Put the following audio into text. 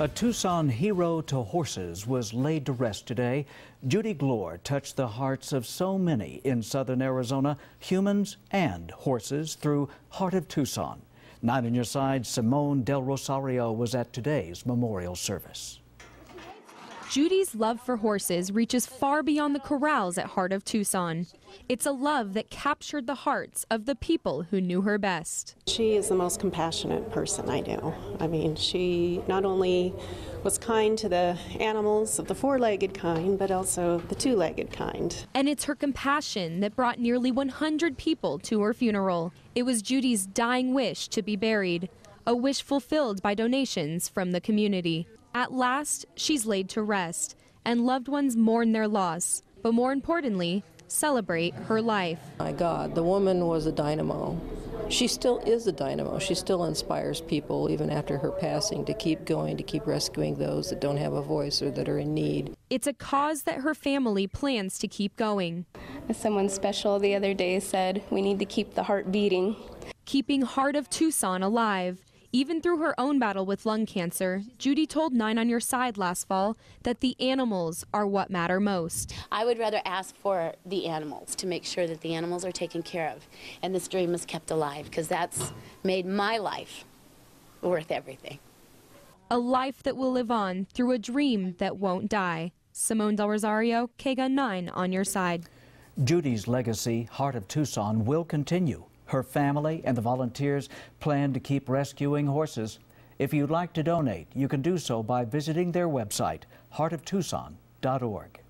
A Tucson hero to horses was laid to rest today. Judy Glore touched the hearts of so many in southern Arizona, humans and horses, through Heart of Tucson. Nine on your side, Simone Del Rosario was at today's memorial service. Judy's love for horses reaches far beyond the corrals at Heart of Tucson. It's a love that captured the hearts of the people who knew her best. She is the most compassionate person I know. I mean, she not only was kind to the animals of the four legged kind, but also the two legged kind. And it's her compassion that brought nearly 100 people to her funeral. It was Judy's dying wish to be buried, a wish fulfilled by donations from the community. At last, she's laid to rest, and loved ones mourn their loss, but more importantly, celebrate her life. My God, the woman was a dynamo. She still is a dynamo. She still inspires people, even after her passing, to keep going, to keep rescuing those that don't have a voice or that are in need. It's a cause that her family plans to keep going. As someone special the other day said, We need to keep the heart beating. Keeping Heart of Tucson alive. Even through her own battle with lung cancer, Judy told Nine on Your Side last fall that the animals are what matter most. I would rather ask for the animals to make sure that the animals are taken care of and this dream is kept alive because that's made my life worth everything. A life that will live on through a dream that won't die. Simone Del Rosario, KGUN 9 on your side. Judy's legacy, Heart of Tucson, will continue. Her family and the volunteers plan to keep rescuing horses. If you'd like to donate, you can do so by visiting their website, heartoftucson.org.